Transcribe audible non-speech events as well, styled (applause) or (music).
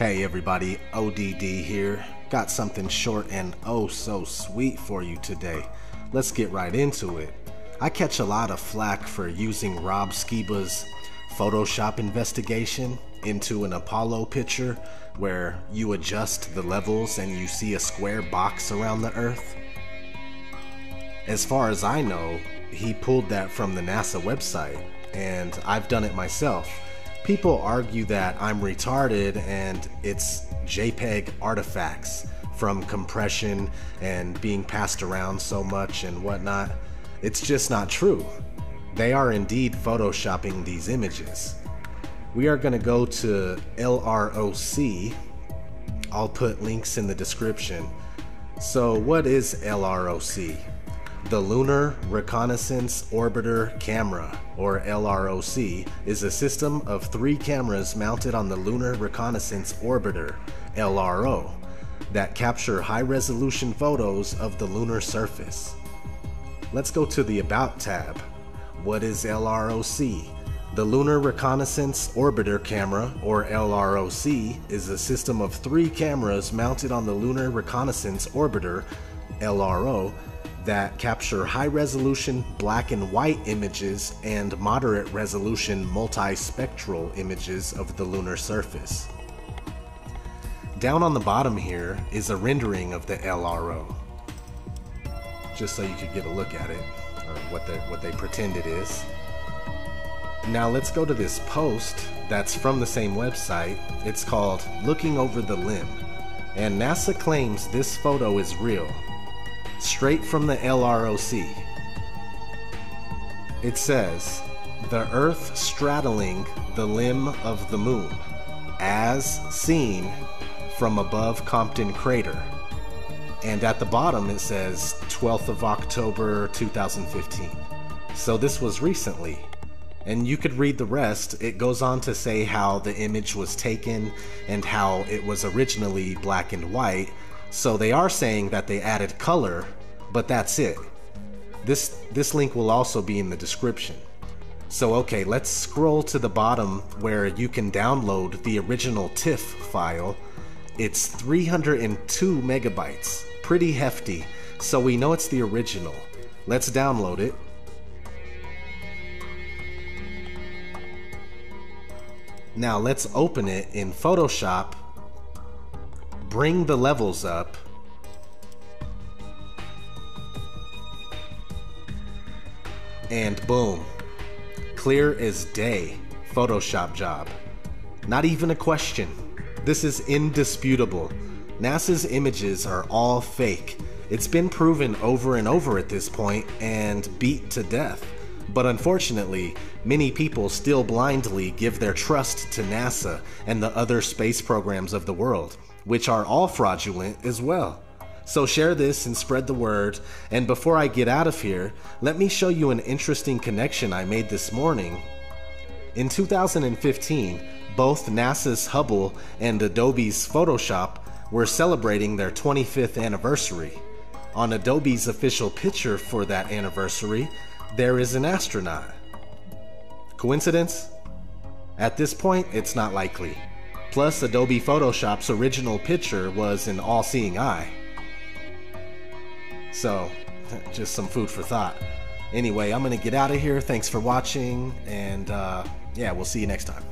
Hey everybody, ODD here. Got something short and oh so sweet for you today. Let's get right into it. I catch a lot of flack for using Rob Skiba's Photoshop investigation into an Apollo picture where you adjust the levels and you see a square box around the Earth. As far as I know, he pulled that from the NASA website, and I've done it myself. People argue that I'm retarded and it's JPEG artifacts from compression and being passed around so much and whatnot. It's just not true. They are indeed photoshopping these images. We are going to go to LROC. I'll put links in the description. So, what is LROC? The Lunar Reconnaissance Orbiter Camera, or LROC, is a system of three cameras mounted on the Lunar Reconnaissance Orbiter, LRO, that capture high resolution photos of the lunar surface. Let's go to the About tab. What is LROC? The Lunar Reconnaissance Orbiter Camera, or LROC, is a system of three cameras mounted on the Lunar Reconnaissance Orbiter, LRO, that capture high resolution black and white images and moderate resolution multispectral images of the lunar surface. Down on the bottom here is a rendering of the LRO, just so you could get a look at it, or what what they pretend it is. Now let's go to this post that's from the same website. It's called Looking Over the Limb, and NASA claims this photo is real straight from the LROC. It says, the Earth straddling the limb of the moon, as seen from above Compton Crater. And at the bottom it says 12th of October 2015. So this was recently. And you could read the rest. It goes on to say how the image was taken and how it was originally black and white, so they are saying that they added color, but that's it. This, this link will also be in the description. So okay, let's scroll to the bottom where you can download the original TIFF file. It's 302 megabytes, pretty hefty, so we know it's the original. Let's download it. Now let's open it in Photoshop, bring the levels up, and boom, clear as day, Photoshop job. Not even a question. This is indisputable. NASA's images are all fake. It's been proven over and over at this point and beat to death. But unfortunately, many people still blindly give their trust to NASA and the other space programs of the world, which are all fraudulent as well. So share this and spread the word. And before I get out of here, let me show you an interesting connection I made this morning. In 2015, both NASA's Hubble and Adobe's Photoshop were celebrating their 25th anniversary. On Adobe's official picture for that anniversary, there is an astronaut. Coincidence? At this point, it's not likely. Plus, Adobe Photoshop's original picture was an all seeing eye. So, (laughs) just some food for thought. Anyway, I'm going to get out of here. Thanks for watching, and uh, yeah, we'll see you next time.